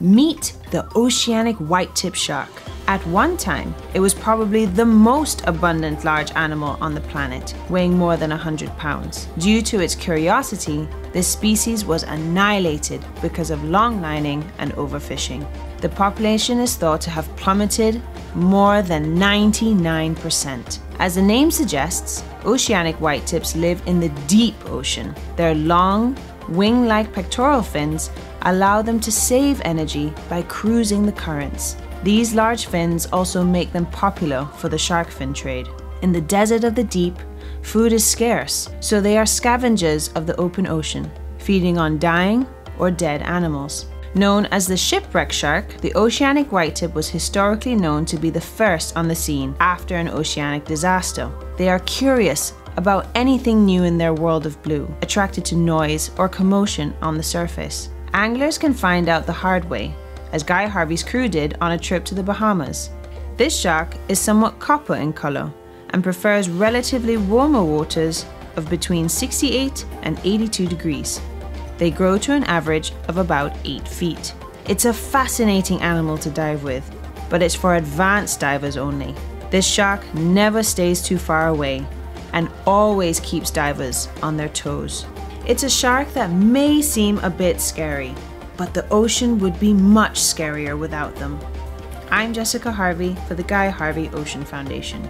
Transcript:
Meet the oceanic white-tip shark. At one time, it was probably the most abundant large animal on the planet, weighing more than 100 pounds. Due to its curiosity, this species was annihilated because of long lining and overfishing. The population is thought to have plummeted more than 99%. As the name suggests, oceanic whitetips live in the deep ocean. Their long, wing-like pectoral fins allow them to save energy by cruising the currents. These large fins also make them popular for the shark fin trade. In the desert of the deep, food is scarce, so they are scavengers of the open ocean, feeding on dying or dead animals. Known as the shipwreck shark, the oceanic whitetip was historically known to be the first on the scene after an oceanic disaster. They are curious about anything new in their world of blue, attracted to noise or commotion on the surface. Anglers can find out the hard way, as Guy Harvey's crew did on a trip to the Bahamas. This shark is somewhat copper in colour and prefers relatively warmer waters of between 68 and 82 degrees. They grow to an average of about 8 feet. It's a fascinating animal to dive with, but it's for advanced divers only. This shark never stays too far away and always keeps divers on their toes. It's a shark that may seem a bit scary, but the ocean would be much scarier without them. I'm Jessica Harvey for the Guy Harvey Ocean Foundation.